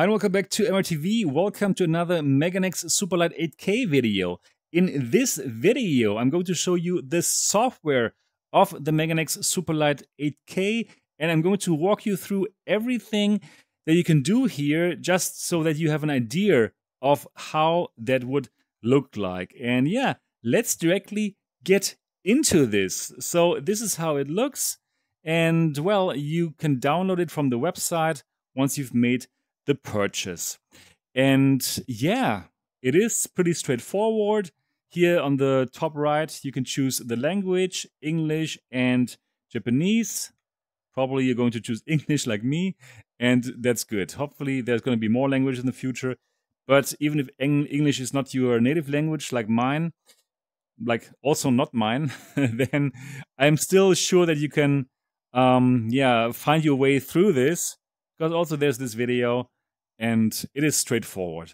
Hi and welcome back to MRTV. Welcome to another Meganex Superlight 8K video. In this video, I'm going to show you the software of the Meganex Superlight 8K and I'm going to walk you through everything that you can do here just so that you have an idea of how that would look like. And yeah, let's directly get into this. So this is how it looks. And well, you can download it from the website once you've made the purchase. And yeah, it is pretty straightforward. Here on the top right, you can choose the language, English and Japanese. Probably you're going to choose English like me, and that's good. Hopefully, there's going to be more languages in the future. But even if English is not your native language like mine, like also not mine, then I'm still sure that you can, um, yeah, find your way through this. Because also there's this video and it is straightforward.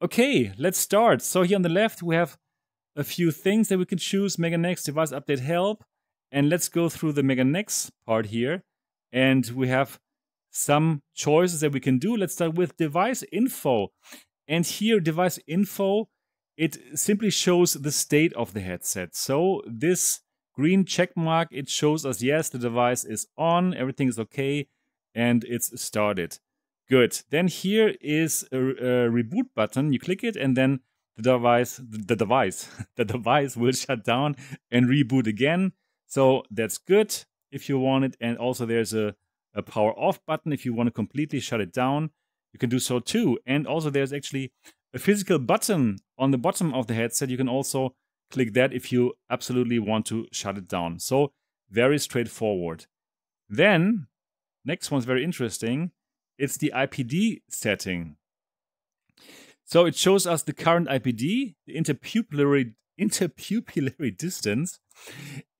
Okay, let's start. So here on the left, we have a few things that we can choose. Meganex device update help. And let's go through the Meganex part here. And we have some choices that we can do. Let's start with device info. And here, device info, it simply shows the state of the headset. So this green check mark, it shows us, yes, the device is on, everything is okay, and it's started. Good. Then here is a, a, reboot button. You click it and then the device, the device, the device will shut down and reboot again. So that's good if you want it. And also there's a, a power off button if you want to completely shut it down. You can do so too. And also there's actually a physical button on the bottom of the headset. You can also click that if you absolutely want to shut it down. So very straightforward. Then, next one's very interesting it's the IPD setting. So it shows us the current IPD, the interpupillary interpupillary distance.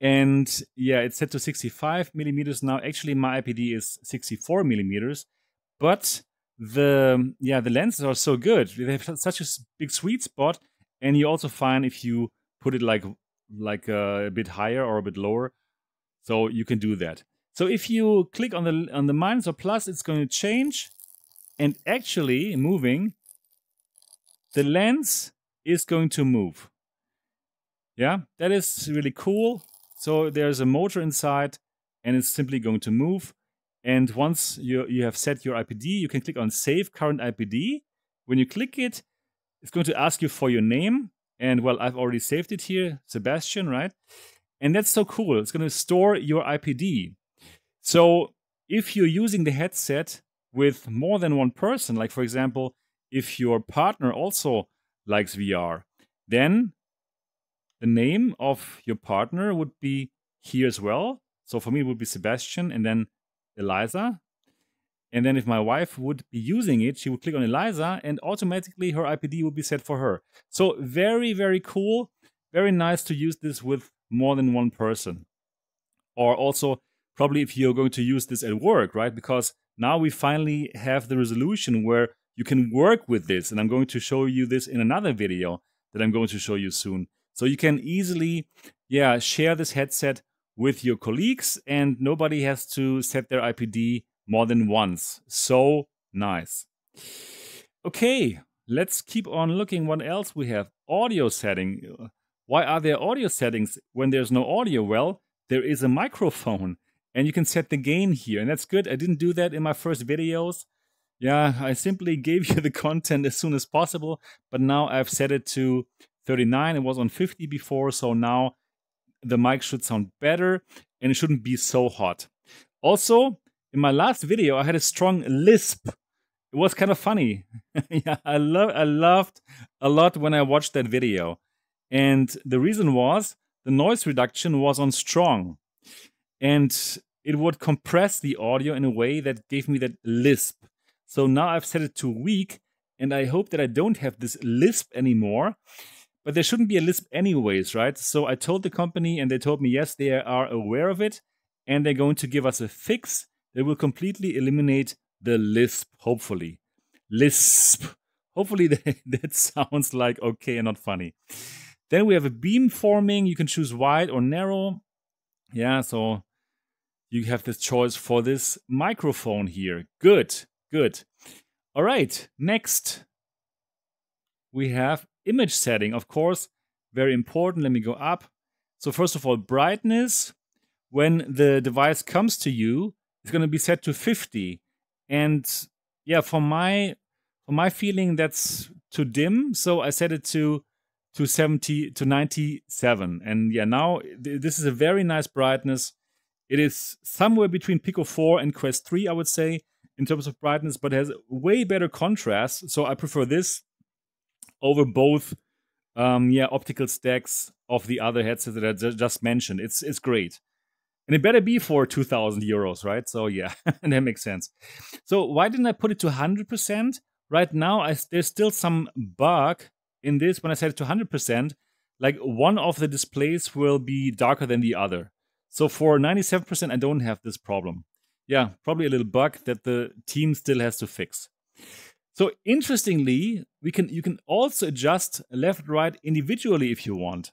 And yeah, it's set to 65 millimeters now. Actually, my IPD is 64 millimeters, but the yeah the lenses are so good. They have such a big sweet spot, and you also find if you put it like like uh, a bit higher or a bit lower, so you can do that. So if you click on the on the minus or plus, it's going to change. And actually moving, the lens is going to move. Yeah, that is really cool. So there's a motor inside and it's simply going to move. And once you, you have set your IPD, you can click on Save Current IPD. When you click it, it's going to ask you for your name. And well, I've already saved it here, Sebastian, right? And that's so cool. It's going to store your IPD. So if you're using the headset with more than one person, like for example, if your partner also likes VR, then the name of your partner would be here as well. So for me, it would be Sebastian and then Eliza. And then if my wife would be using it, she would click on Eliza and automatically her IPD would be set for her. So very, very cool. Very nice to use this with more than one person. Or also probably if you're going to use this at work, right? Because now we finally have the resolution where you can work with this. And I'm going to show you this in another video that I'm going to show you soon. So you can easily, yeah, share this headset with your colleagues and nobody has to set their IPD more than once. So nice. Okay, let's keep on looking what else we have. Audio setting. Why are there audio settings when there's no audio? Well, there is a microphone and you can set the gain here and that's good. I didn't do that in my first videos. Yeah i simply gave you the content as soon as possible but now i've set it to 39 it was on 50 before so now the mic should sound better and it shouldn't be so hot. Also in my last video i had a strong lisp. It was kind of funny. Yeah i love i laughed a lot when i watched that video. And the reason was the noise reduction was on strong and it would compress the audio in a way that gave me that lisp. So now I've set it to weak, and I hope that I don't have this lisp anymore. But there shouldn't be a lisp anyways, right? So I told the company, and they told me yes, they are aware of it, and they're going to give us a fix that will completely eliminate the lisp, hopefully. Lisp. Hopefully that, that sounds like okay and not funny. Then we have a beam forming. You can choose wide or narrow. Yeah, so you have the choice for this microphone here. Good, good. All right, next we have image setting. Of course, very important. Let me go up. So first of all, brightness. When the device comes to you, it's going to be set to 50. And yeah, for my for my feeling, that's too dim. So I set it to to 70 to 97. And yeah, now th this is a very nice brightness. It is somewhere between Pico 4 and Quest 3, I would say, in terms of brightness, but has way better contrast. So I prefer this over both um, yeah, optical stacks of the other headsets that I just mentioned. It's it's great. And it better be for 2000 euros, right? So yeah, that makes sense. So why didn't I put it to 100%? Right now, I, there's still some bug in this when I set it to 100%. Like one of the displays will be darker than the other. So for 97%, I don't have this problem. Yeah, probably a little bug that the team still has to fix. So interestingly, we can you can also adjust left right individually if you want.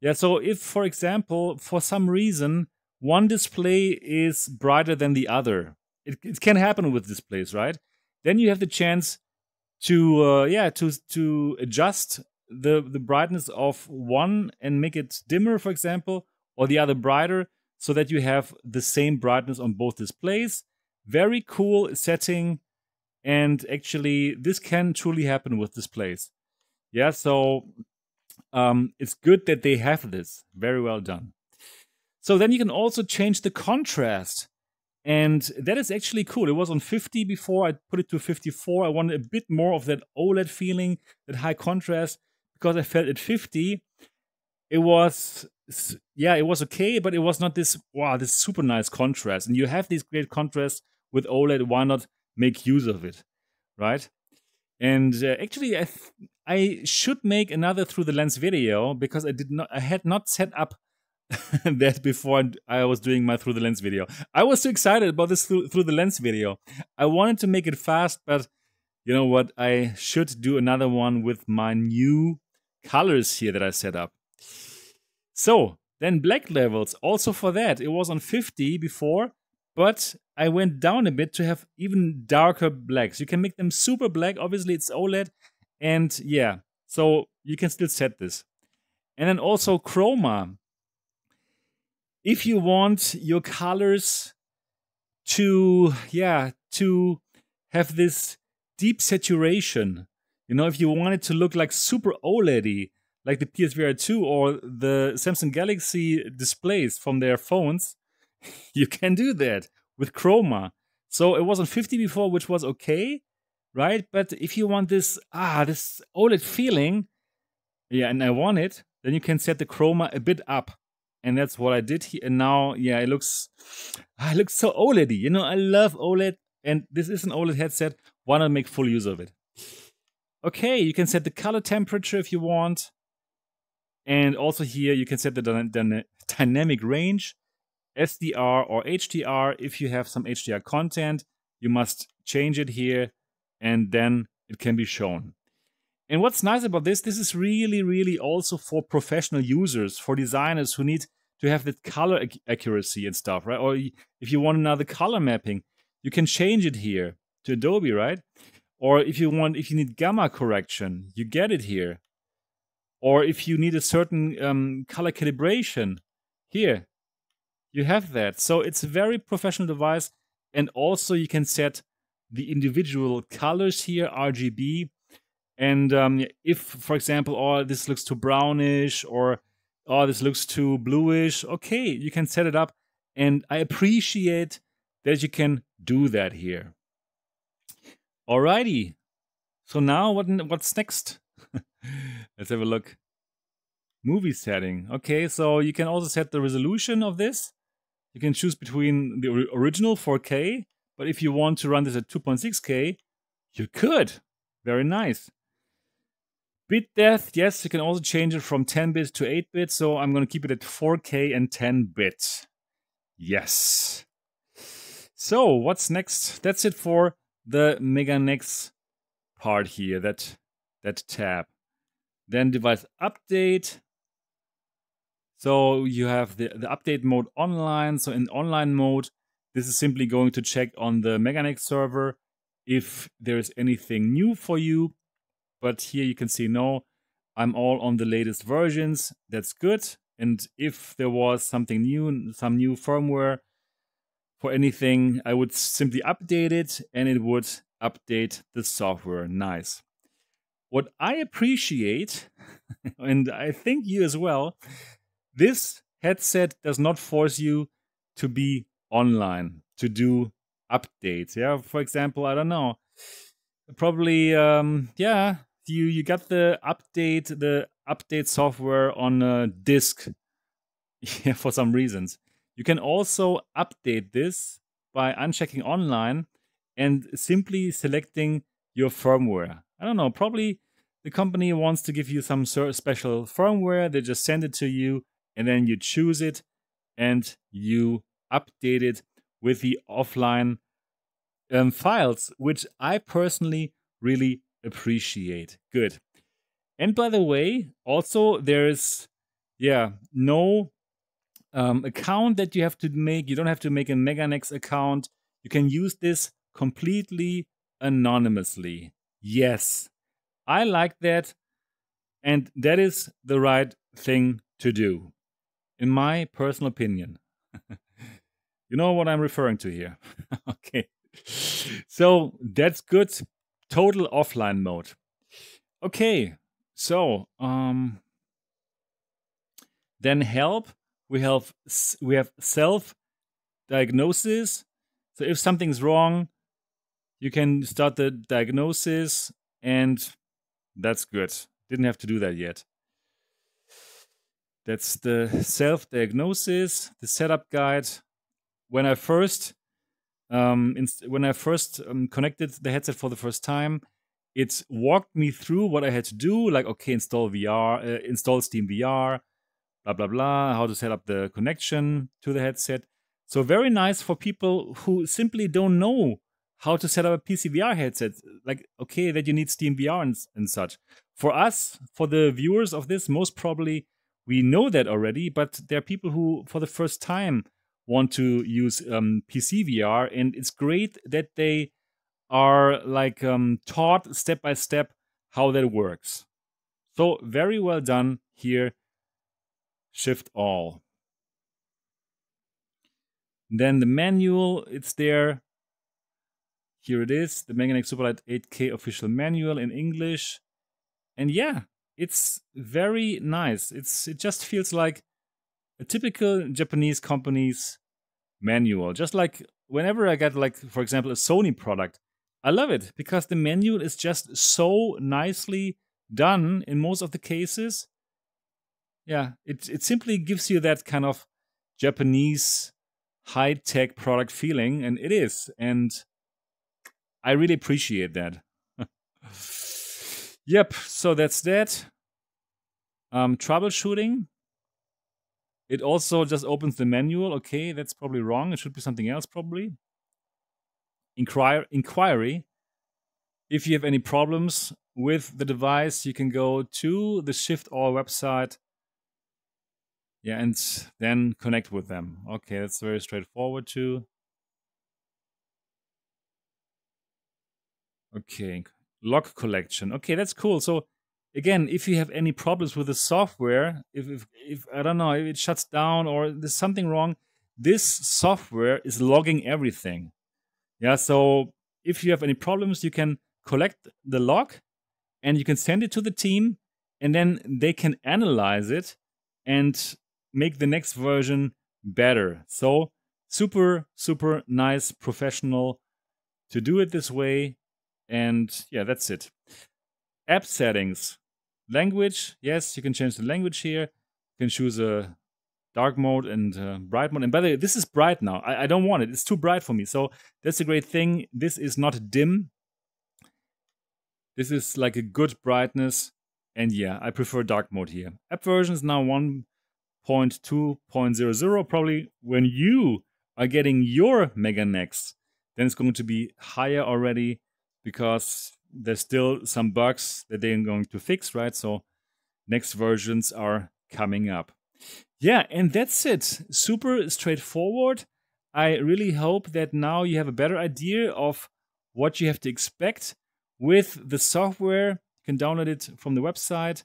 Yeah, so if for example, for some reason one display is brighter than the other, it, it can happen with displays, right? Then you have the chance to uh, yeah to to adjust the the brightness of one and make it dimmer, for example, or the other brighter, so that you have the same brightness on both displays. Very cool setting and actually, this can truly happen with displays. Yeah, so um, it's good that they have this. Very well done. So then you can also change the contrast. And that is actually cool. It was on 50 before. I put it to 54. I wanted a bit more of that OLED feeling, that high contrast, because I felt at 50, it was, yeah, it was okay, but it was not this, wow, this super nice contrast. And you have these great contrasts with OLED. Why not make use of it, right? And uh, actually, I I should make another through the lens video because I did not I had not set up that before I was doing my through the lens video. I was too excited about this through, through the lens video. I wanted to make it fast, but you know what? I should do another one with my new colors here that I set up. So then black levels also for that. It was on 50 before but I went down a bit to have even darker blacks. You can make them super black. Obviously, it's OLED. And yeah, so you can still set this. And then also chroma. If you want your colors to, yeah, to have this deep saturation, you know, if you want it to look like super OLED like the PSVR 2 or the Samsung Galaxy displays from their phones, you can do that with chroma. So it was on 50 before, which was okay, right? But if you want this, ah, this OLED feeling, yeah, and I want it, then you can set the chroma a bit up. And that's what I did here. And now, yeah, it looks, ah, it looks so OLED You know, I love OLED, and this is an OLED headset. Why not make full use of it? Okay, you can set the color temperature if you want. And also here, you can set the dynamic range. SDR or HDR. If you have some HDR content, you must change it here and then it can be shown. And what's nice about this, this is really, really also for professional users, for designers who need to have that color ac accuracy and stuff, right? Or if you want another color mapping, you can change it here to Adobe, right? Or if you want, if you need gamma correction, you get it here. Or if you need a certain um, color calibration, here, you have that. So it's a very professional device. And also you can set the individual colors here, RGB. And um, if, for example, oh, this looks too brownish or oh, this looks too bluish, okay, you can set it up. And I appreciate that you can do that here. Alrighty. So now what what's next? Let's have a look. Movie setting. Okay, so you can also set the resolution of this. You can choose between the original 4K, but if you want to run this at 2.6K, you could. Very nice. Bit depth, yes, you can also change it from 10 bit to 8 bit, so I'm going to keep it at 4K and 10 bit. Yes. So, what's next? That's it for the MegaNex part here, that, that tab. Then device update. So you have the, the update mode online. So in online mode, this is simply going to check on the MegaNex server if there's anything new for you. But here you can see no, I'm all on the latest versions. That's good. And if there was something new, some new firmware for anything, I would simply update it and it would update the software. Nice. What I appreciate, and I think you as well, this headset does not force you to be online to do updates. Yeah, for example, I don't know, probably um, yeah, you you got the update the update software on a disk. Yeah, for some reasons, you can also update this by unchecking online and simply selecting your firmware. I don't know, probably the company wants to give you some sort of special firmware. They just send it to you and then you choose it and you update it with the offline um, files, which I personally really appreciate. Good. And by the way, also there's yeah no um, account that you have to make. You don't have to make a Meganex account. You can use this completely anonymously. Yes, I like that, and that is the right thing to do, in my personal opinion. you know what I'm referring to here. okay. So that's good. Total offline mode. Okay. So, um, then help. We have we have self diagnosis. So if something's wrong, you can start the diagnosis, and that's good. Didn't have to do that yet. That's the self diagnosis, the setup guide. When I first um, when I first um, connected the headset for the first time, it walked me through what I had to do, like okay, install VR, uh, install Steam VR, blah blah blah, how to set up the connection to the headset. So very nice for people who simply don't know how to set up a PC VR headset. Like okay, that you need Steam VR and, and such. For us, for the viewers of this, most probably we know that already, but there are people who, for the first time, want to use um, PC VR, and it's great that they are like um, taught step by step how that works. So very well done here. Shiftall. Then the manual, it's there. Here it is, the Meganex Superlight 8K official manual in English. And yeah, it's very nice. It's it just feels like a typical Japanese company's manual. Just like whenever I get like for example a Sony product, I love it because the manual is just so nicely done in most of the cases. Yeah, it it simply gives you that kind of Japanese high tech product feeling, and it is, and I really appreciate that. Yep, so that's that. Um, troubleshooting. It also just opens the manual. Okay, that's probably wrong. It should be something else, probably. Inquire, inquiry. If you have any problems with the device, you can go to the Shiftall website. Yeah, and then connect with them. Okay, that's very straightforward too. Okay, log collection. Okay, that's cool. So again, if you have any problems with the software, if, if, if I don't know, if it shuts down or there's something wrong, this software is logging everything. Yeah, so if you have any problems, you can collect the log and you can send it to the team and then they can analyze it and make the next version better. So super, super nice professional to do it this way. And yeah, that's it. App settings. Language, yes, you can change the language here. You can choose a dark mode and uh, bright mode. And by the way, this is bright now. I, I don't want it. It's too bright for me. So that's a great thing. This is not dim. This is like a good brightness. And yeah, I prefer dark mode here. App version is now 1.2.00. Probably when you are getting your Mega Meganex, then it's going to be higher already because there's still some bugs that they're going to fix, right? So next versions are coming up. Yeah, and that's it. Super straightforward. I really hope that now you have a better idea of what you have to expect with the software. You can download it from the website.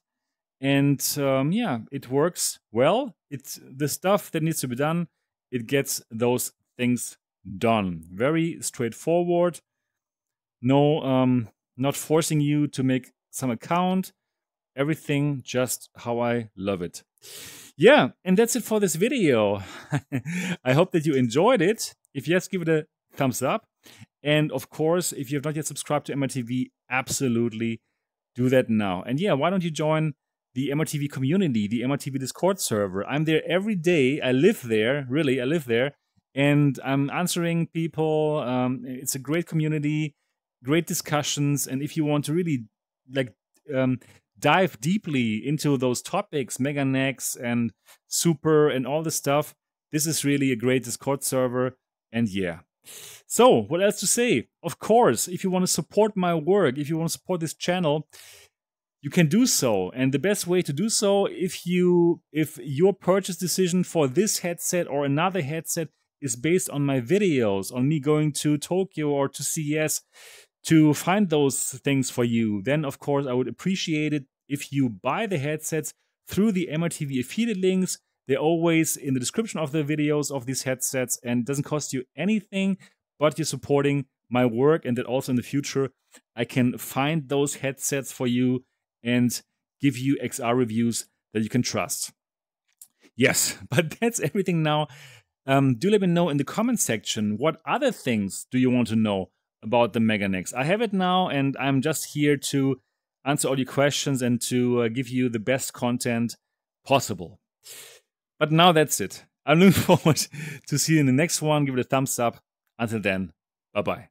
And um, yeah, it works well. It's the stuff that needs to be done. It gets those things done. Very straightforward. No, um, not forcing you to make some account. Everything just how I love it. Yeah, and that's it for this video. I hope that you enjoyed it. If yes, give it a thumbs up. And of course, if you have not yet subscribed to MRTV, absolutely do that now. And yeah, why don't you join the MRTV community, the MRTV Discord server? I'm there every day. I live there, really, I live there. And I'm answering people. Um, it's a great community, great discussions. And if you want to really like um, dive deeply into those topics, MegaNex and Super and all the stuff, this is really a great Discord server. And yeah, so, what else to say? Of course, if you want to support my work, if you want to support this channel, you can do so. And the best way to do so, if you if your purchase decision for this headset or another headset is based on my videos, on me going to Tokyo or to CES to find those things for you, then of course I would appreciate it if you buy the headsets through the MRTV affiliate links they're always in the description of the videos of these headsets and doesn't cost you anything, but you're supporting my work and that also in the future I can find those headsets for you and give you XR reviews that you can trust. Yes, but that's everything now. Um, do let me know in the comment section what other things do you want to know about the MegaNex. I have it now and I'm just here to answer all your questions and to uh, give you the best content possible. But now that's it. I'm looking forward to see you in the next one. Give it a thumbs up. Until then, bye bye.